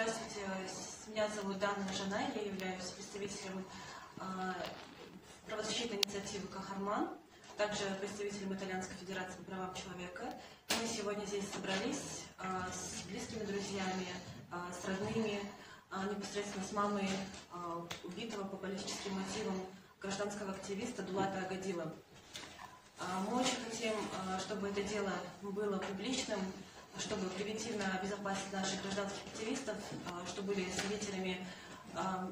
Здравствуйте, меня зовут Дана Жана, я являюсь представителем э, правозащитной инициативы Кахарман, также представителем Итальянской Федерации по правам человека. Мы сегодня здесь собрались э, с близкими друзьями, э, с родными, непосредственно с мамой убитого по политическим мотивам гражданского активиста Дулата Агадила. Мы очень хотим, чтобы это дело было публичным, чтобы превентивно обезопасить наших гражданских активистов, а, что были свидетелями а,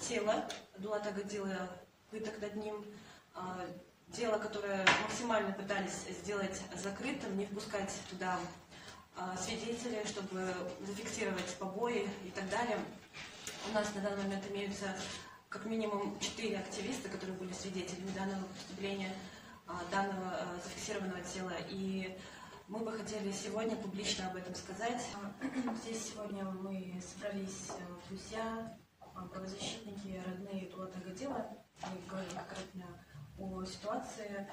тела Дулата Гадила, пыток над ним, а, дело, которое максимально пытались сделать закрытым, не впускать туда свидетелей, чтобы зафиксировать побои и так далее. У нас на данный момент имеются как минимум четыре активиста, которые были свидетелями данного преступления, данного зафиксированного тела. И мы бы хотели сегодня публично об этом сказать. Здесь сегодня мы собрались э, друзья, э, правозащитники, родные Тулата Гадила. Мы говорим конкретно о ситуации,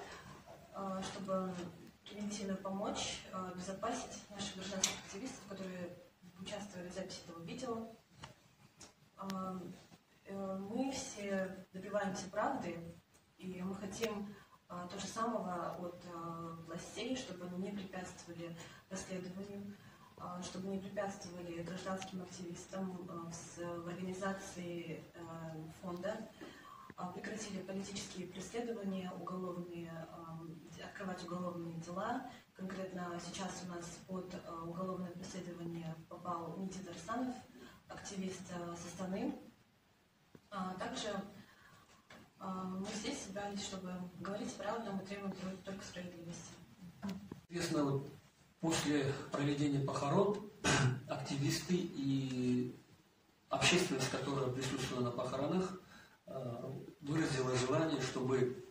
э, чтобы превентивно помочь, обезопасить наших гражданских активистов, которые участвовали в записи этого видео. Мы все добиваемся правды, и мы хотим а, то же самого от а, властей, чтобы они не препятствовали расследованию, а, чтобы не препятствовали гражданским активистам в организации фонда, прекратили политические преследования, уголовные, открывать уголовные дела. Конкретно сейчас у нас под уголовное преследование попал Никита Арсанов, активист со Астаны. Также а, мы здесь собрались, чтобы говорить правду, мы требуем только справедливости. Известно, вот после проведения похорон активисты и общественность, которая присутствовала на похоронах, а, выразила желание, чтобы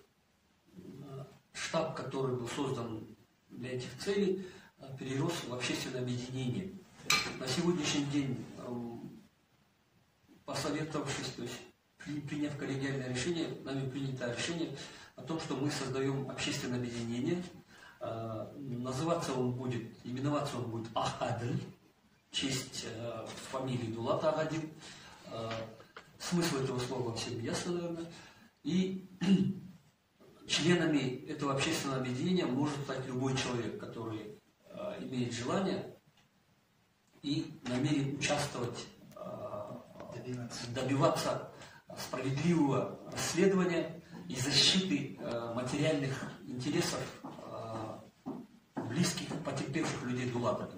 а, штаб, который был создан для этих целей, перерос в общественное объединение. На сегодняшний день, посоветовавшись, то есть приняв коллегиальное решение, нами принято решение о том, что мы создаем общественное объединение. А, называться он будет, именоваться он будет Ахадль, честь э, фамилии Дулата Агадил. А, смысл этого слова всем ясно, наверное. И членами этого общественного объединения может стать любой человек, который э, имеет желание и намерен участвовать, э, добиваться справедливого расследования и защиты э, материальных интересов э, близких потерпевших людей Дулата.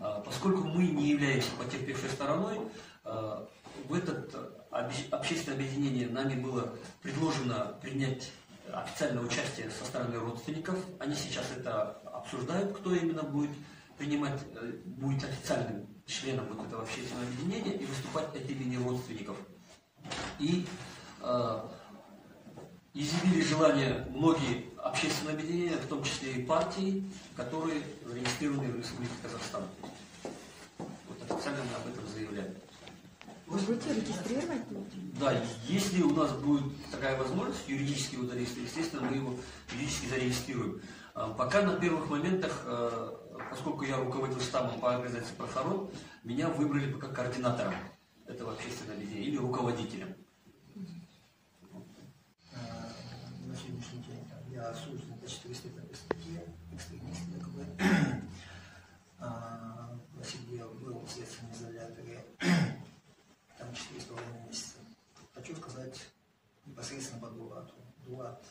Э, поскольку мы не являемся потерпевшей стороной, в этот общественное объединение нами было предложено принять официальное участие со стороны родственников. Они сейчас это обсуждают, кто именно будет принимать, будет официальным членом вот этого общественного объединения и выступать от имени родственников и э, изъявили желание многие общественные объединения, в том числе и партии, которые зарегистрированы в Республике Казахстан. Вот официально мы об этом заявляем. Вы будете регистрировать? Да, если у нас будет такая возможность, юридически его зарегистрировать, естественно, мы его юридически зарегистрируем. А, пока на первых моментах, э, поскольку я руководил штабом по организации похорон, меня выбрали как координатором этого общественного объединения или руководителем. Э, на сегодняшний день я осужден за 401 статье, экстремист якобы. Сидел, был в следственном изоляторе там 4,5 месяца. Хочу сказать непосредственно по Дулату. Дулат,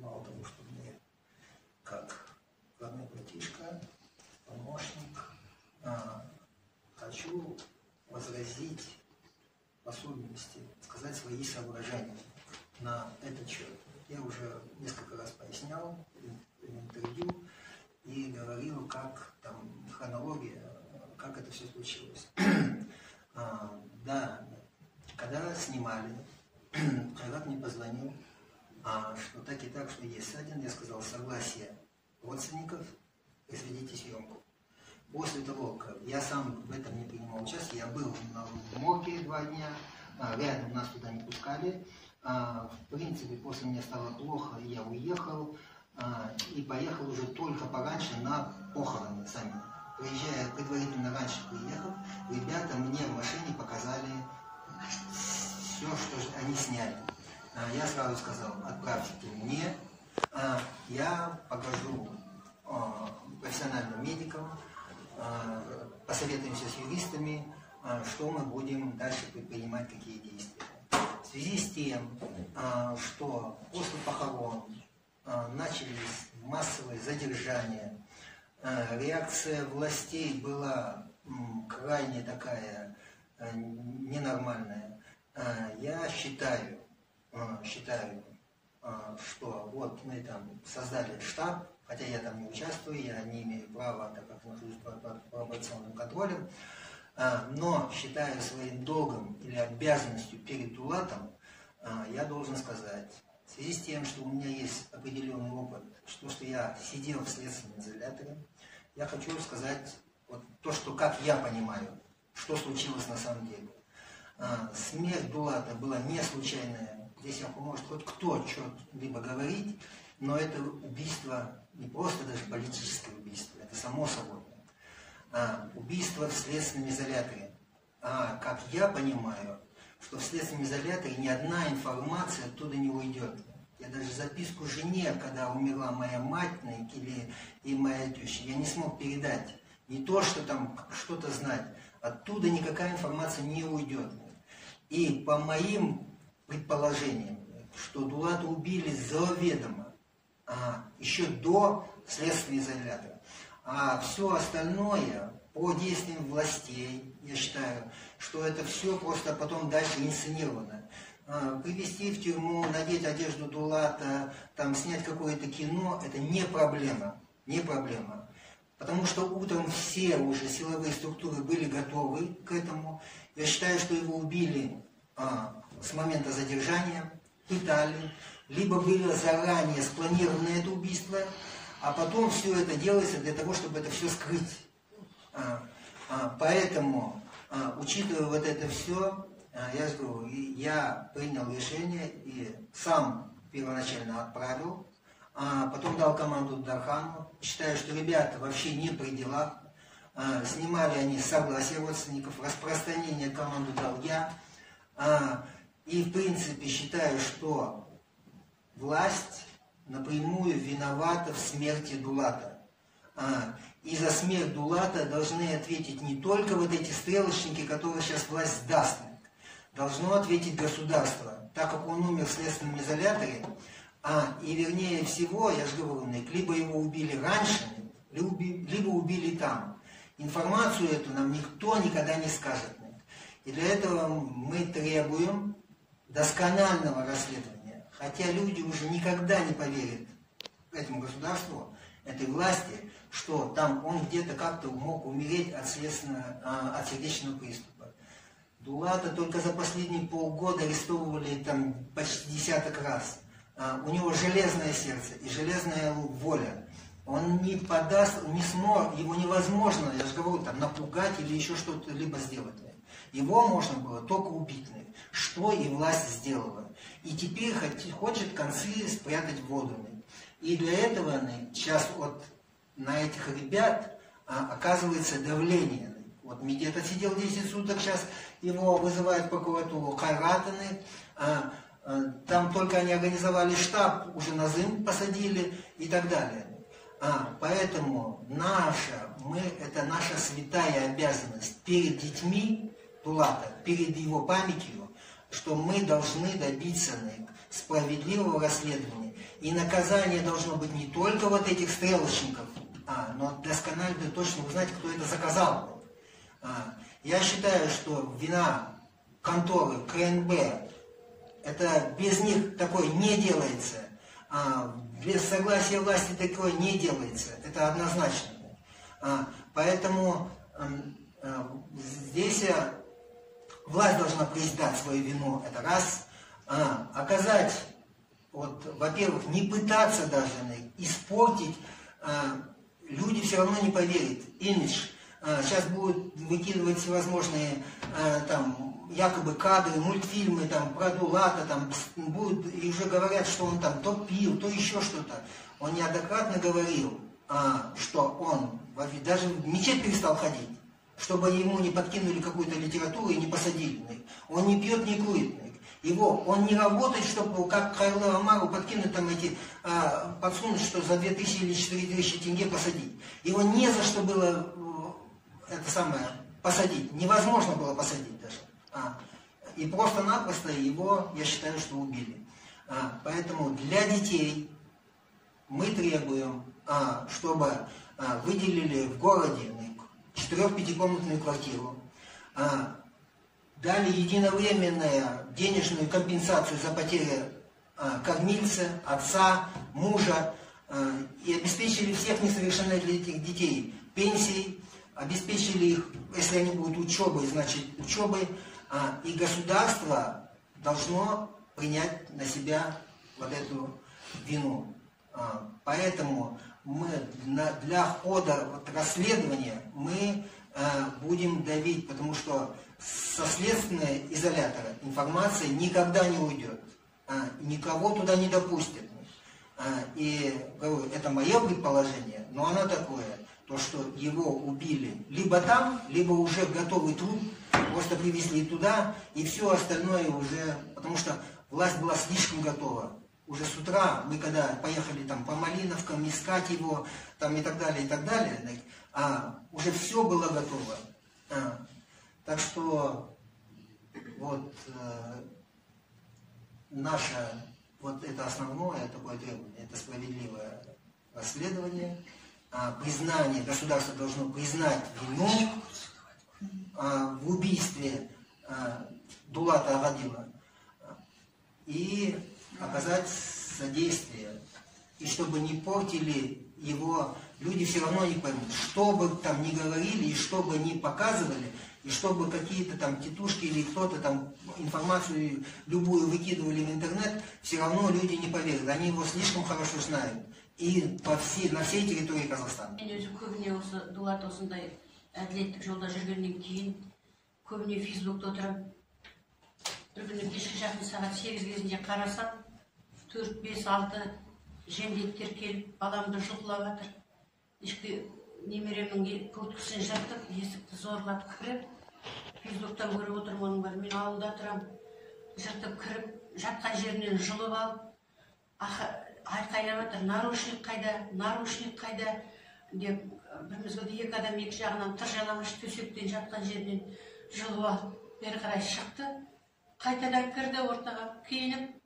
мало того, что мне как родной братишка, помощник, а, хочу возразить в особенности сказать свои соображения на этот счет. Я уже несколько раз пояснял интервью и говорил, как там хронология, как это все случилось. а, да, когда снимали, когда мне позвонил, а, что так и так, что есть один, я сказал согласие родственников, произведите съемку. После того, как я сам в этом не принимал участие, я был на морге два дня, а, рядом нас туда не пускали. А, в принципе, после мне стало плохо, я уехал а, и поехал уже только пораньше на похороны сами. Приезжая предварительно раньше приехал, ребята мне в машине показали все, что они сняли. Я сразу сказал, отправьте мне, а, я покажу а, профессиональным медикам, а, юристами, а, что мы будем дальше предпринимать, какие действия. В связи с тем, а, что после похорон а, начались массовые задержания, реакция властей была крайне такая ненормальная. Я считаю, считаю, что вот мы там создали штаб, хотя я там не участвую, я не имею права, так как нахожусь под пробационным контролем, но считаю своим долгом или обязанностью перед Дулатом, а, я должен сказать, в связи с тем, что у меня есть определенный опыт, что, что я сидел в следственном изоляторе, я хочу сказать вот то, что как я понимаю, что случилось на самом деле. А, Смерть Дулата была не случайная. Здесь может хоть кто что-либо говорить, но это убийство не просто даже политическое убийство, это само собой. А, убийство в следственном изоляторе. А как я понимаю, что в следственном изоляторе ни одна информация оттуда не уйдет. Я даже записку жене, когда умерла моя мать или и моя теща, я не смог передать. Не то, что там что-то знать. Оттуда никакая информация не уйдет. И по моим предположениям, что Дулата убили заведомо, а, еще до следственного изолятора. А все остальное по действиям властей, я считаю, что это все просто потом дальше инсценировано. А, Привести в тюрьму, надеть одежду Дулата, там снять какое-то кино, это не проблема, не проблема. Потому что утром все уже силовые структуры были готовы к этому. Я считаю, что его убили а, с момента задержания, пытали, либо было заранее спланировано это убийство, а потом все это делается для того, чтобы это все скрыть. А, а, поэтому, а, учитывая вот это все, а, я же говорю, я принял решение и сам первоначально отправил, а потом дал команду Дархану. Считаю, что ребята вообще не при делах. А, Снимали они согласие родственников, распространение команду дал я. А, И в принципе считаю, что власть напрямую виновата в смерти Дулата. А, И за смерть Дулата должны ответить не только вот эти стрелочники, которые сейчас власть даст. Должно ответить государство. Так как он умер в следственном изоляторе, а, и вернее всего, я же говорю, либо его убили раньше, либо уби- либо убили там. Информацию эту нам никто никогда не скажет. И для этого мы требуем досконального расследования. Хотя люди уже никогда не поверят этому государству, этой власти, что там он где-то как-то мог умереть от, а, от сердечного приступа. Дулата только за последние полгода арестовывали там почти десяток раз. А, у него железное сердце и железная воля. Он не подаст, не сможет, его невозможно, я же говорю, там, напугать или еще что-то либо сделать. Его можно было только убить. Что и власть сделала. И теперь хочет концы спрятать воду. И для этого сейчас вот на этих ребят а, оказывается давление. Вот Медет отсидел 10 суток, сейчас его вызывают прокуратуру Хайратаны. а, а, там только они организовали штаб, уже на Зым посадили и так далее. А, поэтому наша, мы, это наша святая обязанность перед детьми Тулата, перед его памятью, что мы должны добиться справедливого расследования. И наказание должно быть не только вот этих стрелочников, а, но досконально точно узнать, кто это заказал. А, я считаю, что вина конторы КНБ, это без них такое не делается. А, без согласия власти такое не делается. Это однозначно. А, поэтому м, а, здесь а, власть должна признать свою вину, это раз. А, оказать, вот, во-первых, не пытаться даже испортить, а, люди все равно не поверят. Имидж. А, сейчас будут выкидывать всевозможные а, там якобы кадры, мультфильмы там про Дулата, там будут, и уже говорят, что он там то пил, то еще что-то. Он неоднократно говорил, а, что он даже в мечеть перестал ходить. Чтобы ему не подкинули какую-то литературу и не посадили. Он не пьет, не курит. Его, он не работает, чтобы как Хайло Амару подкинуть там эти, а, подсунуть, что за 2000 или 4000 тенге посадить. Его не за что было э, это самое посадить. Невозможно было посадить даже. А, и просто-напросто его, я считаю, что убили. А, поэтому для детей мы требуем, а, чтобы а, выделили в городе четырех-пятикомнатную квартиру, а, дали единовременную денежную компенсацию за потерю а, кормильца, отца, мужа а, и обеспечили всех несовершеннолетних детей пенсией, обеспечили их, если они будут учебой, значит учебой, а, и государство должно принять на себя вот эту вину. А, Поэтому мы для хода вот расследования мы а, будем давить, потому что со следственного изолятора информация никогда не уйдет, а, никого туда не допустят. А, И говорю, это мое предположение, но оно такое, то что его убили либо там, либо уже готовый труп, просто привезли туда, и все остальное уже, потому что власть была слишком готова. Уже с утра мы когда поехали там по Малиновкам искать его, там и так далее, и так далее, а, уже все было готово. А, так что вот э, наше вот это основное такое требование, это справедливое расследование, а, признание, государство должно признать вину а, в убийстве а, Дулата Агадила и оказать содействие. И чтобы не портили его, люди все равно не поймут, что бы там ни говорили, и что бы ни показывали, и чтобы какие-то там тетушки или кто-то там информацию любую выкидывали в интернет, все равно люди не поверят. Они его слишком хорошо знают. И по всей, на всей территории Казахстана. мен өзім көбіне осы дулат осындай әділеттік жолда жүргеннен кейін көбіне фейсбукта отырамын бір күні кешкі жақын сағат сегіз кезінде қарасам төрт бес алты жендеттер келіп баламды жұлқылап жатыр ішкі немеремнің курткасын жыртып есікті зорлап кіріп фейсбуктан көріп отырмын оның бәрін мен ауылда тұрамын. Жыртып кіріп жатқан жерінен жұлып алып айқайлап жатыр наручник қайда наручник қайда деп бір мезгілде екі адам екі жағынан тыр жалаңаш төсектен жатқан жерінен жұлып алып бері қарай шықты. Қайтадан кірді ортаға киініп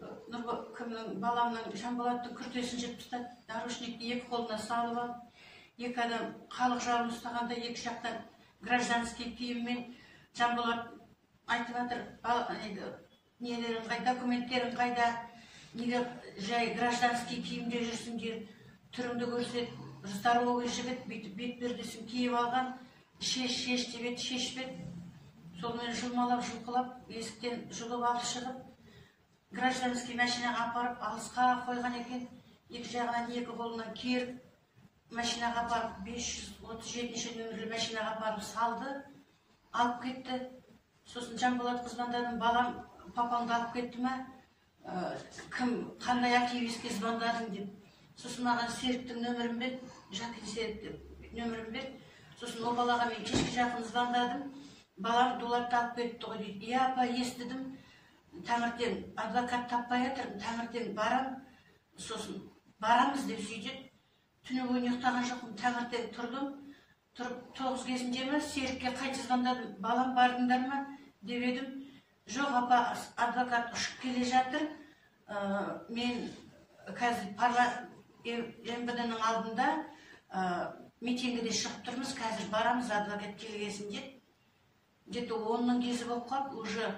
кімнің баламның жанболаттың күртесін жіп тастады наручникті екі қолына салып алып екі адам халық жауын ұстағанда екі жақтан гражданский киіммен жанболат айтып жатыр «Ал- енді нелерің қайда документтерің қайда неге жай гражданский киімде жүрсіңдер түріңді көрсет здоровый жігіт бүйтіп бет пердесін киіп алған шеш шеш деп еді шешпеді. Сонымен жұлмалап жұлқылап есіктен жұлып алып шығып гражданский машинаға апарып алысқа қойған екен. Екі жағынан екі қолынан керіп машинаға апарып 537 нөмірлі машинаға апарып салды алып кетті. Сосын жанболат звондадым балам папаңды алып кетті ма Ә, кім қандай активистке звондадың деп. Сосын маған серіктің нөмірін бер жакин серік деп нөмірін бер. Сосын ол балаға мен кешке жақын звондадым. Балам дулатты алып кетті ғой дейді. Иә апа естідім. Таңертең адвокат таппай жатырмын таңертең барам сосын барамыз деп сөйтеді түні бойы ұйықтаған жоқпын таңертең тұрдым тұрып тоғыз кезінде ма серікке қайта звондадым балам бардыңдар ма деп едім. Жоқ апа адвокат ұшып келе жатыр. Ә, мен қазір парла мвд ның алдында ә, митингіде шығып тұрмыз қазір барамыз адвокат келгесін деді где то онның кезі болып қалды уже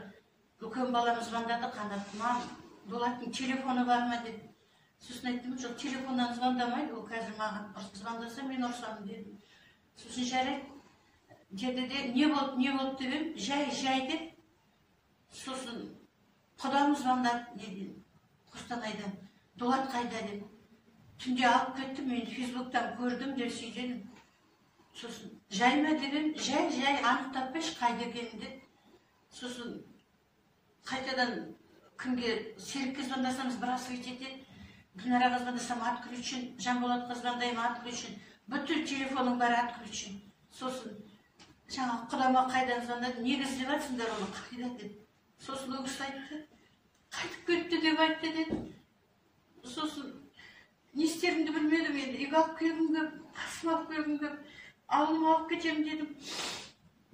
үлкен балам звондады қанат мам дулаттың телефоны бар ма? деді сосын айттым жоқ телефоннан звондамайды ол қазір маған звондаса мен ұрысамын дедім. Сосын жарайды. Деді де не болды не болды? деп едім. Жай жай деп. Сосын құдам звондады неден қостанайдан дулат қайда? деп. Түнде алып кетті мен фейсбуктан көрдім деп сөйдедім сосын жай ма? деп едім жай жай анықтап берші қайда екенін? деді сосын қайтадан кімге серікке звондасамыз біраз етеді гүлнараға звондасам отключен жанболатқа звондаймын отключен бүткіл телефонның бәрі отключен сосын жаңағы құлама қайдан звондады неге іздеп жатсыңдар оны қайда деді сосын ол кісі айтты қайтып келіпті деп айтты деді. Сосын не істерімді білмедім енді үйге алып келгім келіп қасыма алып келгім келіп ауылыма алып кетемін дедім.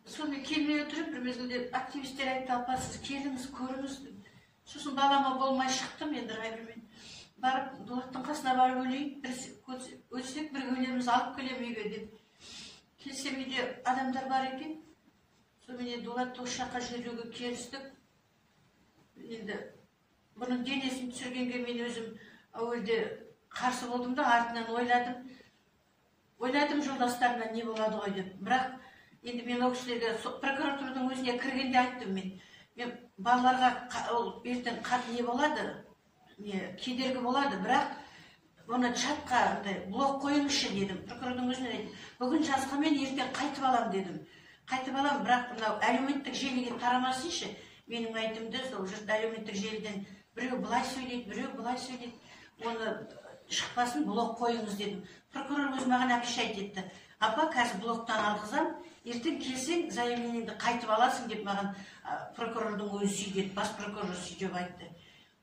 Сонымен келмей отырып бір мезгілде активистер айтты апа сіз келіңіз көріңіз деп сосын балама болмай шықтым енді райбірмен барып дулаттың қасына барып көз- өлсек бірге өлерміз алып келемін үйге деп келсем үйде адамдар бар екен сонымен дулатты осы жаққа жіберуге келістік енді бұның денесін түсіргенге мен өзім әуелде қарсы болдым да артынан ойладым ойладым жолдастарымнан не болады ғой деп бірақ енді мен ол кісілерге прокуратураның өзіне кіргенде айттым мен. Мен балаларға ол ертең не болады не кедергі болады бірақ оны чатқа андай блок қойыңызшы дедім. Прокурордың өзіне айттым бүгін жазғанмен ертең қайтып аламын дедім. Қайтып аламын бірақ мынау әлеуметтік желіге тарамасыншы менің айтымды сол жұрт әлеуметтік желіден біреу былай сөйлейді біреу былай сөйлейді. Оны шықпасын блок қойыңыз дедім. Прокурор өзі маған обещать етті. Апа қазір блоктан алғызам ертең келсең заявлениеңді қайтып аласың деп маған прокурордың өзі сөйдеді бас прокурор сөйтіп айтты.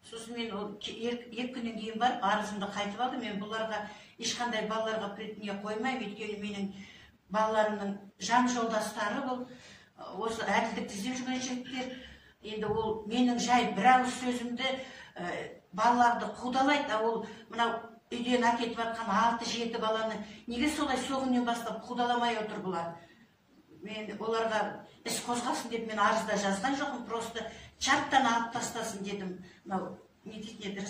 Сосын мен ол екі күннен кейін барып арызымды қайтып алдым. Мен бұларға ешқандай балаларға предне қоймаймын өйткені менің балаларымның жан жолдастары бұл осы әділдікті іздеп жүрген жігіттер. Енді ол менің жай бір ауыз сөзімді ә, балаларды қудалайды. А ол мынау үйден әкетіп жатқан алты жеті баланы неге солай сол күннен бастап қудаламай отыр бұлар? Мен оларға іс қозғасын деп мен арызда жазған жоқпын просто чаттан алып тастасын дедім. Мынау не дейтін еді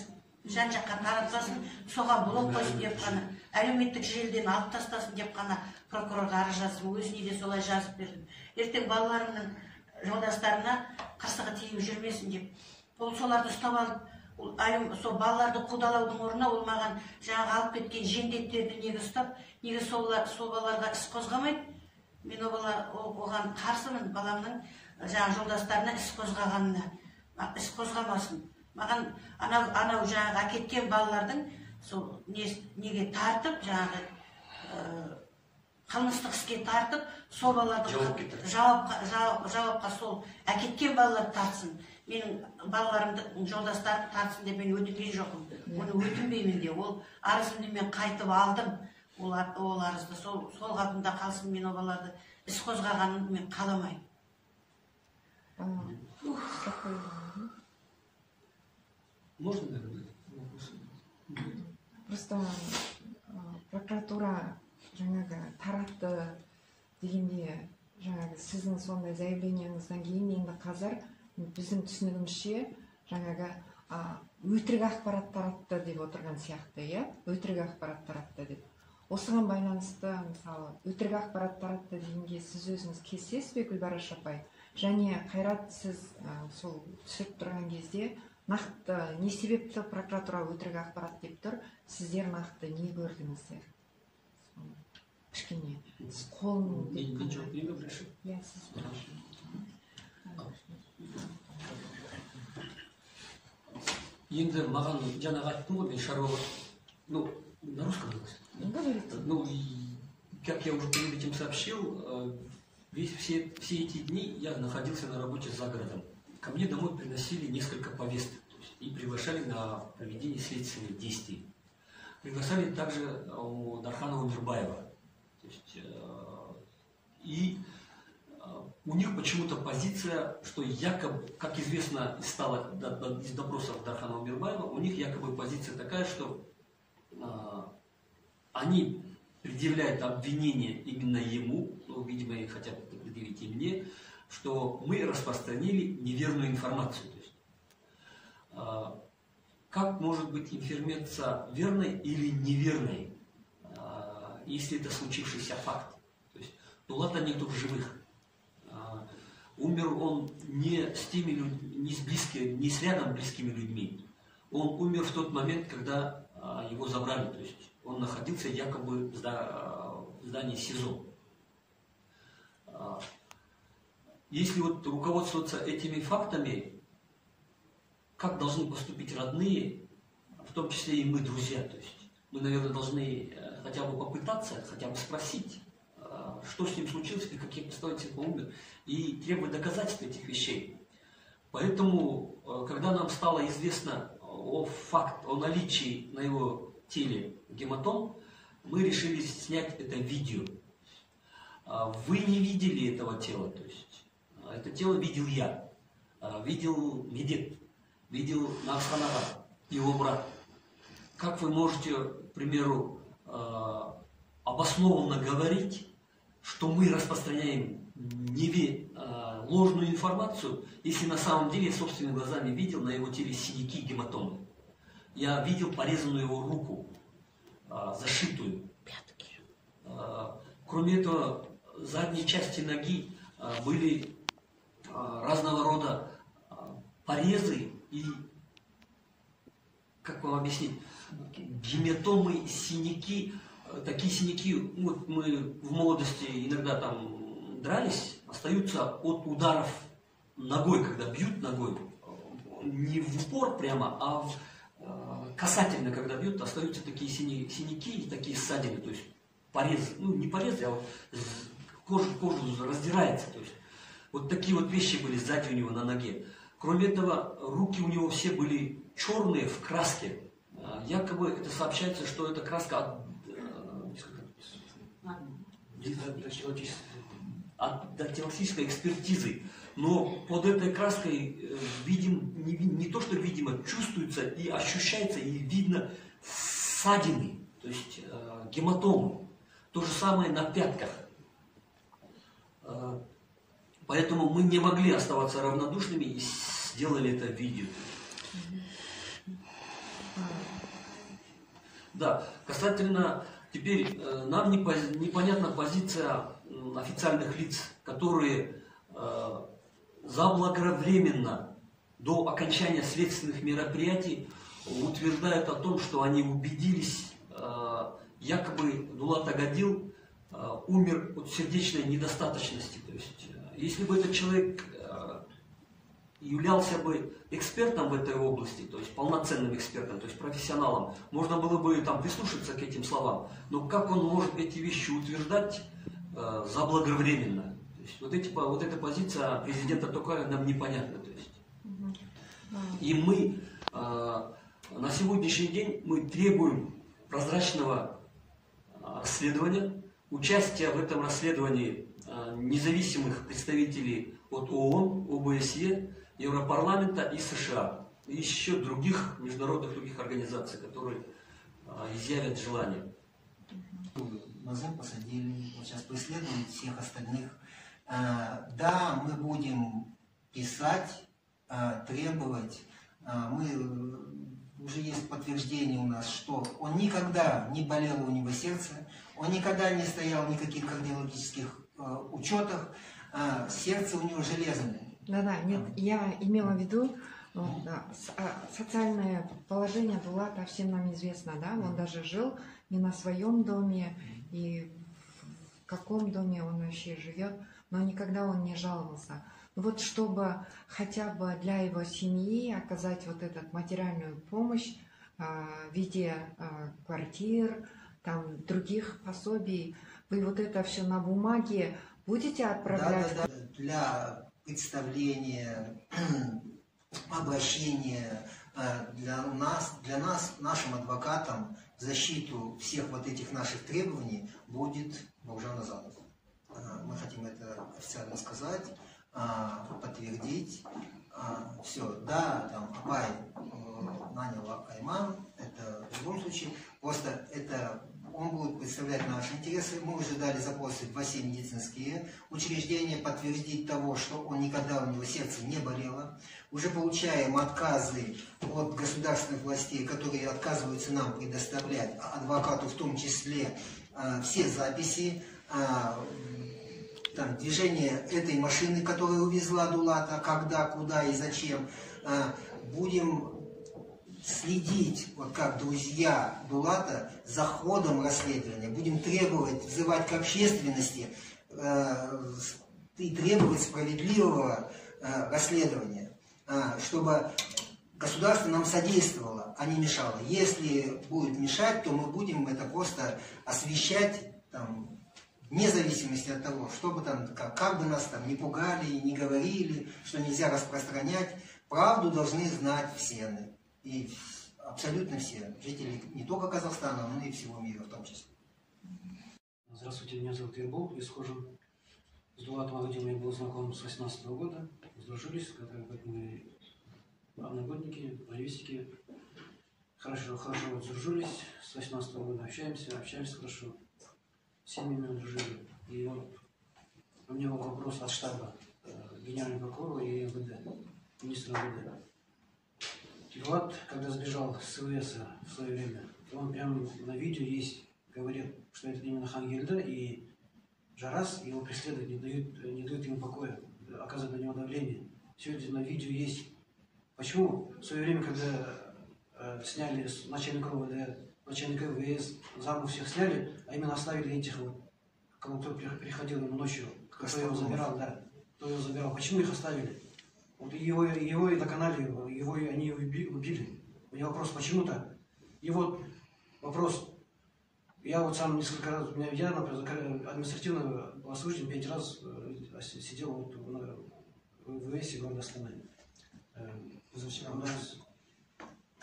жан жаққа таратпасын соған блок қойсын деп қана әлеуметтік желіден алып тастасын деп қана прокурорға арыз жаздым өзіне де солай жазып бердім. Ертең балаларымның жолдастарына қырсығы тиіп жүрмесін деп. Ол соларды ұстап алып сол балаларды қудалаудың орнына ол маған жаңағы алып кеткен жендеттерді неге ұстап неге сол балаларға іс қозғамайды? Мен оған қарсымын баламның жаңағы жолдастарына іс қозғағанына. Іс қозғамасын маған анау анау жаңағы әкеткен балалардың сол не, неге тартып жаңағы ә, қылмыстық іске тартып сол балаларды Жауапқа жауапқа, жауап- жауапқа сол әкеткен балалар тартсын. Менің балаларымды жолдастарым тартсын деп мен өтінген жоқпын. Оны өтінбеймін де. Ол арызымды мен қайтып алдым. Ол, ар- ол арызды сол, сол қалпында қалсын мен ол балаларды іс қозғағанын мен қаламаймын. Можно, просто прокуратура жаңағы таратты дегенде жаңағы сіздің сондай заявлениеңізден кейін енді қазір біздің түсінігімізше жаңағы өтірік ақпарат таратты деп отырған сияқты иә? Өтірік ақпарат таратты деп. Осыған байланысты мысалы өтірік ақпарат таратты дегенге сіз өзіңіз келісесіз бе гүлбараш апай және қайрат сіз а, сол түсіріп тұрған кезде нақты не себепті прокуратура өтірік ақпарат деп тұр сіздер нақты не көрдіңіздер кішкене сіз қолын иә сіз енді маған жаңағы айттым ғой мен шаруа ну на русском Ну, говорите Ну, как я уже перед этим сообщил, э, весь, все, все эти дни я находился на работе за городом. Ко мне домой приносили несколько повесток то есть, и приглашали на проведение следственных действий. Приглашали также э, у Дарханова Мирбаева. То есть, э, и у них почему-то позиция, что якобы, как известно, из, стало, из допросов Дарханова Мирбаева, у них якобы позиция такая, что они предъявляют обвинение именно ему, ну, видимо, и хотят это предъявить и мне, что мы распространили неверную информацию. То есть, а, как может быть информация верной или неверной, а, если это случившийся факт? То есть, Дулата нету в живых. А, Умер он не с теми людьми, не с близкими, не с рядом близкими людьми. Он умер в тот момент, когда его забрали. То есть он находился якобы в зда- в здании СИЗО. А, Если вот руководствоваться этими фактами, как должны поступить родные, в том числе и мы, друзья, то есть мы, наверное, должны э, хотя бы попытаться, хотя бы спросить, э, что с ним случилось, или какие обстоятельства он умер, и требует доказательств этих вещей. Поэтому, э, когда нам стало известно о факт, о наличии на его теле гематом, мы решили снять это видео. А Вы не видели этого тела, то есть а, это тело видел я, А, видел Медет, видел Нарсанага, его брат. Как вы можете, к примеру, обоснованно говорить, что мы распространяем неве, ложную информацию, если на самом деле я собственными глазами видел на его теле синяки гематомы. Я видел порезанную его руку, зашитую. А, Кроме этого, задней части ноги а, были а, разного рода а, порезы и, как вам объяснить, гематомы, синяки, такие синяки, вот мы в молодости иногда там дрались, остаются от ударов ногой, когда бьют ногой, не в упор прямо, а в, касательно, когда бьют, остаются такие сини- синяки и такие ссадины, то есть порезы, ну не порезы, а вот кожа, кожу раздирается, то есть вот такие вот вещи были сзади у него на ноге. Кроме этого, руки у него все были черные в краске. А, Якобы это сообщается, что это краска от, э, Ладно. от дактилоскопической экспертизы. Но под этой краской э, видим, не, не то что видимо, чувствуется и ощущается, и видно ссадины, то есть э, гематомы. То же самое на пятках. Э, поэтому мы не могли оставаться равнодушными и сделали это видео. Да, касательно теперь э, нам непонятна позиция официальных лиц, которые э, заблаговременно до окончания следственных мероприятий утверждают о том, что они убедились, э, якобы Дулат Агадил э, умер от сердечной недостаточности. То есть, э, если бы этот человек являлся бы экспертом в этой области, то есть полноценным экспертом, то есть профессионалом, можно было бы там прислушаться к этим словам. Но как он может эти вещи утверждать заблаговременно? Есть вот, эти, вот эта позиция президента Токаева нам непонятна. То есть. И мы э, на сегодняшний день мы требуем прозрачного э, расследования, участия в этом расследовании э, независимых представителей от ООН, ОБСЕ, Европарламента и США, и еще других международных других организаций, которые э, изъявят желание. Мазым посадили, вот сейчас преследуют всех остальных. А, Да, мы будем писать, а, требовать. А, Мы э, уже есть подтверждение у нас, что он никогда не болело у него сердце, он никогда не стоял в никаких кардиологических э, учетах, сердце у него железное. Да-да, нет, я имела в виду, да, а, социальное положение Дулата всем нам известно, да, он даже жил не на своем доме, и в каком доме он вообще живет, но никогда он не жаловался. Вот чтобы хотя бы для его семьи оказать вот эту материальную помощь а, в виде а, квартир, там других пособий, вы вот это все на бумаге будете отправлять? Да, да, да. Для представления, обращения э, для нас, для нас, нашим адвокатам, защиту всех вот этих наших требований будет Богжан Азанов. Э, Мы хотим это официально сказать, э, подтвердить. Все, да, там Абай э, нанял Айман, это в любом случае, просто это он будет представлять наши интересы. Мы уже дали запросы во все медицинские учреждения, подтвердить того, что он никогда у него сердце не болело. Уже получаем отказы от государственных властей, которые отказываются нам предоставлять, а адвокату в том числе, э, все записи, там, движение этой машины, которая увезла Дулата, когда, куда и зачем. Э, Будем следить, вот как друзья Дулата, за ходом расследования. Будем требовать, взывать к общественности э, и требовать справедливого э, расследования, чтобы государство нам содействовало, а не мешало. Если будет мешать, то мы будем это просто освещать там, вне зависимости от того, что бы там, как, как бы нас там не пугали, не говорили, что нельзя распространять, правду должны знать все. И абсолютно все жители не только Казахстана, но и всего мира в том числе. Здравствуйте, меня зовут Ербол, Исхожин. С Дулатом Владимиром я был знаком с 18 года. Сдружились, как мы одногодники, ровесники. Хорошо, хорошо сдружились. С 18 года общаемся, общаемся хорошо. Семьями дружили. И вот у был вопрос от штаба э, генерального прокурора и МВД, министра МВД. И Влад, когда сбежал с СВС в свое время, он прям на видео есть, говорит, что это именно Хангельда, и Жарас его преследует, не дают, не дают ему покоя, оказывает на него давление. Все это на видео есть. Почему в свое время, когда э, сняли с начальника РОВД, начальника ВВС, заму всех сняли, а именно оставили этих вот, кому кто при- приходил ему ночью, кто его Костоломов. забирал, да, кто его забирал. Почему их оставили? Вот его, его и доконали, его, его они его уби- убили. У меня вопрос, почему так? И вот вопрос, я вот сам несколько раз, у меня, я, например, административно был осужден, пять раз э, сидел вот в ВВС города Астаны. Э, Зачем? у нас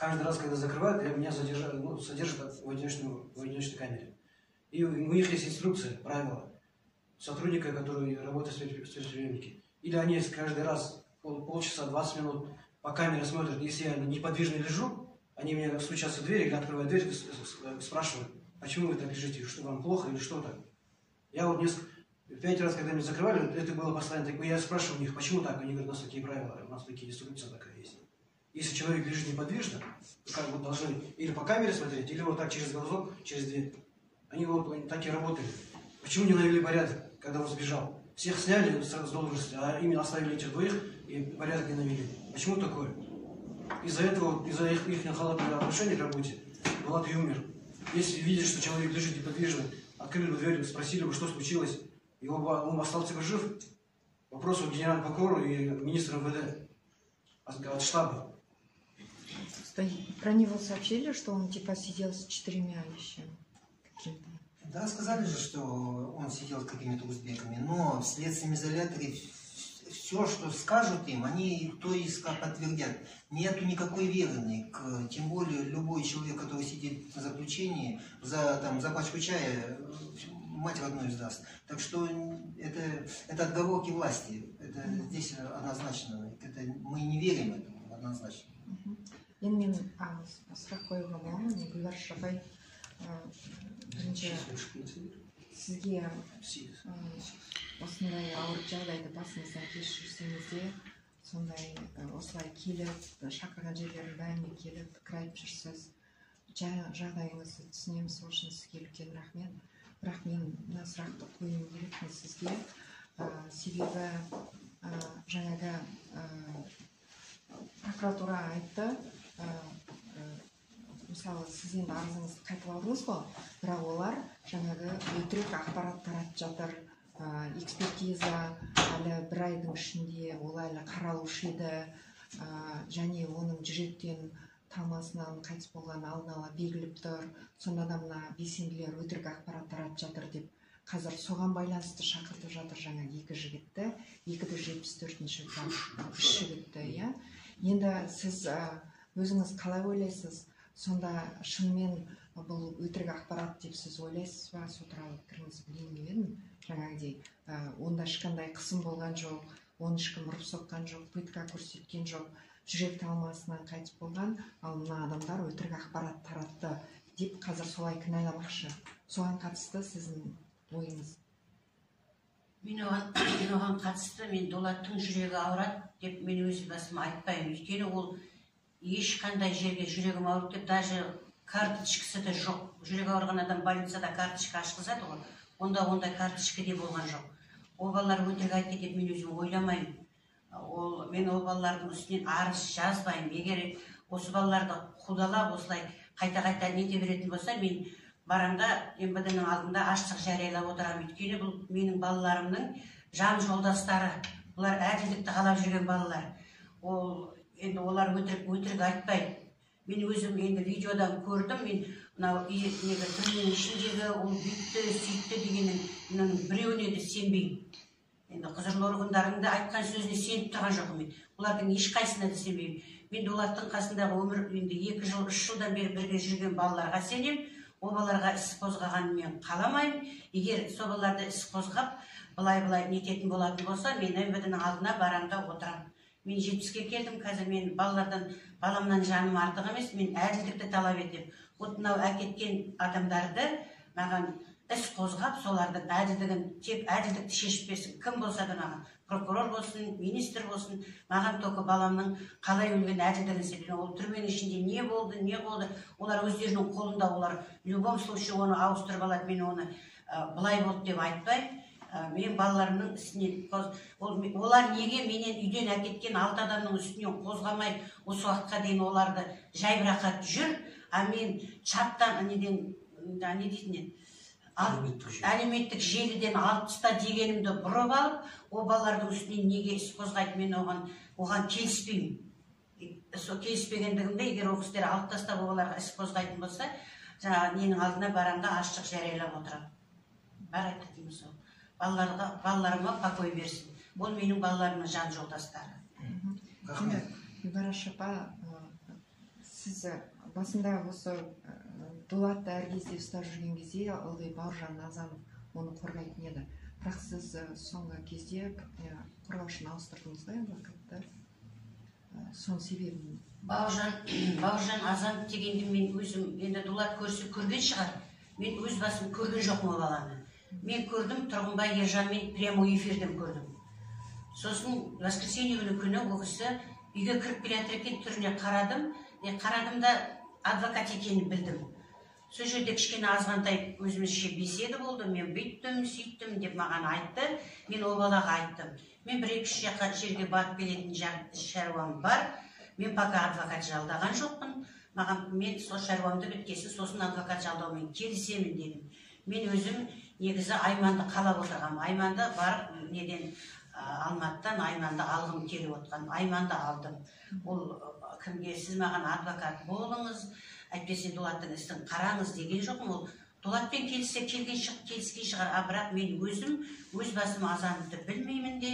каждый раз, когда закрывают, я- меня задержа- ну, содержат в одиночной, в одиночной камере. И у них есть инструкция, правила сотрудника, который работает в спец- в спецприемнике. Или они каждый раз пол- полчаса, 20 минут по камере смотрят, если я неподвижно лежу, они мне стучатся в дверь или открывают дверь с- спрашивают, почему вы так лежите, что вам плохо или что так. Я вот несколько, пять раз, когда меня закрывали, это было постоянно. Я спрашиваю у них, почему так? Они говорят, у нас такие правила, у нас такие инструкции такая есть. Если человек лежит неподвижно, то как бы должны или по камере смотреть, или вот так через глазок, через дверь. Они вот они так и работали. Почему не навели порядок, когда он сбежал? Всех сняли с с должности, а именно оставили этих двоих и порядок не навели. Почему такое? Из-за этого, из-за их, их халатного отношения к работе, Влад и умер. Если видишь, что человек лежит неподвижно, открыли бы дверь, спросили бы, что случилось, он, бы- он остался бы жив. Вопрос у генерального прокурора и министра МВД от штаба. Что Про него сообщили, что он типа сидел с четырьмя еще каким-то. Да, сказали же, что он сидел с какими-то узбеками, но в следственном изоляторе все, что скажут им, они то и ска- подтвердят. Нету никакой веры к, тем более любой человек, который сидит на заключении, за, там, за пачку чая мать родную сдаст. Так что это, это отговорки власти. Это здесь однозначно. Это, мы не верим этому однозначно. Енді мен сұрақ қоюға бола ма не гүлбарш апай бірінші сізге осындай ауыр жағдайды басыңыздан кешіп жүрсеңіз де сондай осылай келіп шақырған жерлердің бәріне келіп пікір айтып жүрсіз жа- жағдайыңызды түсінемін сол үшін сізге үлкен рахмет. Бірақ мен мына сұрақты қоюым керекпін сізге себебі жаңағы прокуратура айтты мысалы сіз енді арызыңызды қайталадыңыз ғой. Бірақ олар жаңағы өтірік ақпарат таратып жатыр. Ә, экспертиза әлі бір айдың ішінде ол әлі қаралушы еді. Ә, және оның жүректен талмасынан қайтыс болған алдын ала беріліп тұр. Сонда да мына белсенділер өтірік ақпарат таратып жатыр деп қазір соған байланысты шақыртып жатыр жаңа екі жігітті. Екі де жетпіс төртінші үш жігітті иә. Енді сіз өзіңіз қалай ойлайсыз? Сонда шынымен бұл өтірік ақпарат деп сіз ойлайсыз ба? Сол туралы пікіріңізді білейін деп едім жаңағыдей ә, онда ешқандай қысым болған жоқ оны ешкім ұрып соққан жоқ пытка көрсеткен жоқ жүрек талмасынан қайтыс болған ал мына адамдар өтірік ақпарат таратты деп қазір солай кінәламақшы соған қатысты сіздің ойыңыз? Мен оған мен оған қатысты мен дулаттың жүрегі ауырады деп мен өз басым айтпаймын. Өйткені ол ешқандай жерге жүрегім ауырды деп даже карточкасы да жоқ. Жүрегі ауырған адам больницада карточка ашқызады ғой. Онда ондай карточка де болған жоқ. Ол балалар өтірік айтты деп мен өзім ойламаймын. Ол мен ол балалардың үстінен арыз жазбаймын. Егер осы балаларды қудалап осылай қайта қайта нете беретін болса мен барамын да мвд ның алдында аштық жариялап отырамын. Өйткені бұл менің балаларымның жан жолдастары. Бұлар әділдікті қалап жүрген балалар. Ол енді олар өтірік өтірік айтпайды. Мен өзім енді видеодан көрдім мен мынау неге түрменің ішіндегі ол бүйтті сөйтті дегеннің біреуіне де сенбеймін. Енді құзырлы органдардың да айтқан сөзіне сеніп тұрған жоқпын мен. Олардың ешқайсысына да сенбеймін. Мен дулаттың қасындағы өмір енді екі жыл үш жылдан бері бірге жүрген балаларға сенемін. Ол балаларға іс қозғағанын мен қаламаймын. Егер сол балаларды іс қозғап былай былай нететін болатын болса мен мвд ның алдына барамын да отырамын. Мен жетпіске келдім қазір мен балалардан баламнан жаным артық емес мен әділдікті талап етемін. Вот мынау әкеткен адамдарды маған іс қозғап солардың әділдігін тек әділдікті шешіп берсін. Кім болса да маған прокурор болсын министр болсын маған только баламның қалай өлген әділдігін істеп ол түрменің ішінде не болды не болды. Олар өздерінің қолында олар в любом случае оны ауыстырып алады. Мен оны ә, былай болды деп айтпаймын. Мен балаларымның ол, олар неге менен үйден әкеткен алты адамның үстінен қозғамай осы уақытқа дейін оларды жайбырақат жүр а мен чаттан неден да, не дейтін еді? Әлеуметтік желі. әлеуметтік желіден алып таста дегенімді бұрып алып ол балалардың үстінен неге іс қозғайды мен оған оған келіспеймін. Сол келіспегендігімді егер ол кісілер алып тастап ол балаларға іс қозғайтын болса жаңағы ненің алдына барамын да ашық жариялап отырамын. Бар айтатыным сол. Балаларға балаларыма покой берсін. Ол менің балаларымның жан жолдастары. Рахмет. Бараш апа сіз басында осы дулатты әр кезде ұстап жүрген кезде ылғи бауыржан назанов оны қорғайтын еді. Бірақ сіз соңғы кезде қорғаушыны ауыстырдыңыз ғой адвокатты соның себебін? Бауыржан бауыржан азан дегенді мен өзім енді дулат көрсе көрген шығар. Мен өз басым көрген жоқпын ол баланы. Мен көрдім тұрғынбай ержанмен прямой эфирден көрдім. Сосын воскресенье күні күні ол кісі үйге кіріп келе жатыр екен түріне қарадым. Е, қарадым да адвокат екенін білдім. Сол жерде кішкене азғантай өзімізше беседа болды. Мен бүйттім сөйттім деп маған айтты. Мен ол балаға айттым. Мен бір екі үш жаққа жерге барып келетін шаруам бар. Мен пока адвокат жалдаған жоқпын. Маған мен сол шаруамды біткесін сосын адвокат жалдаумен келісемін дедім. Мен өзім негізі айманды қалап отырғанмын айманды барып неден алматыдан айманды алғым келіп отқан айманды алдым. Ол кімге сіз маған адвокат болыңыз әйтпесе дулаттың істін қараңыз деген жоқпын. Ол дулатпен келіссе келген шығ келіспей шығар. А бірақ мен өзім өз басым азанды білмеймін де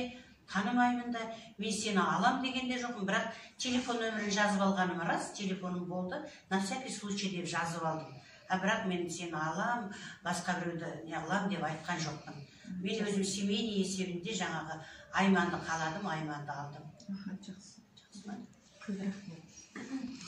танымаймын да мен сені алам деген де жоқпын. Бірақ телефон нөмірін жазып алғаным рас телефоным болды. На всякий случай деп жазып алдым. А бірақ мен сені алам басқа біреуді не қылам деп айтқан жоқпын. Мен өзім семейный есебінде жаңағы айманды қаладым айманды алдым. Жақсы. Жақсы. Ма? көп рахмет.